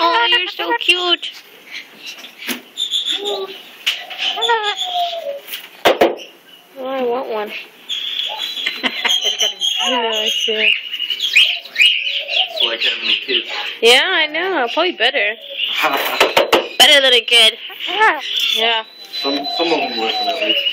Oh, you're so cute. Oh, I want one. I see. Like having a kid. Yeah, I know. Probably better. Better than a kid. Yeah. some, some of them listen at least.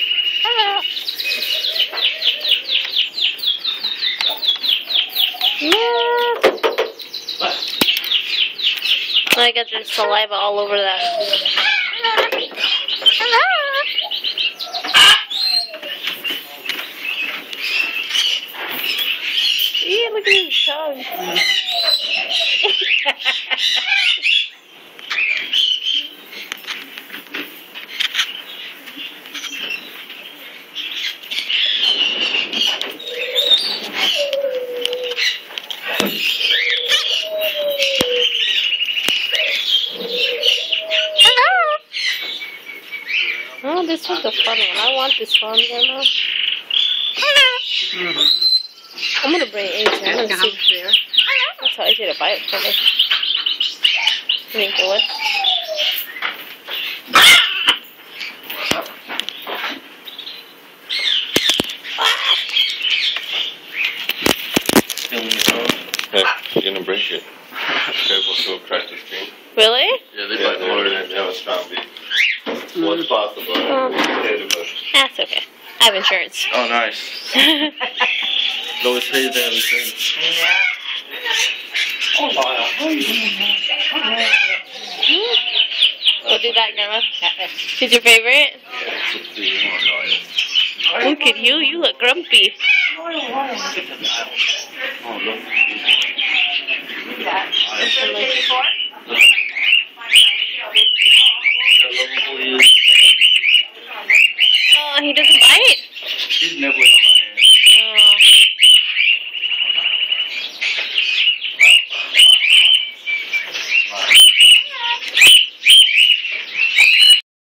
I got your saliva all over that. Eee, look at his tongue. Oh, this was a fun one. I want this one, Grandma. I'm gonna bring AJ. I'm gonna see. I'll tell AJ to buy it for me. You it? Feeling your own. Hey, you're gonna break it. Careful, so crack the screen. Really? Yeah, they Yeah, bite they more have, than they have a strong beak. Possible? Oh. That's okay. I have insurance. Oh, nice. Lois pays that insurance. We'll do that, Grandma. Is your favorite? Look at you. You look grumpy. Oh, he doesn't bite? She's nibbling on my hand.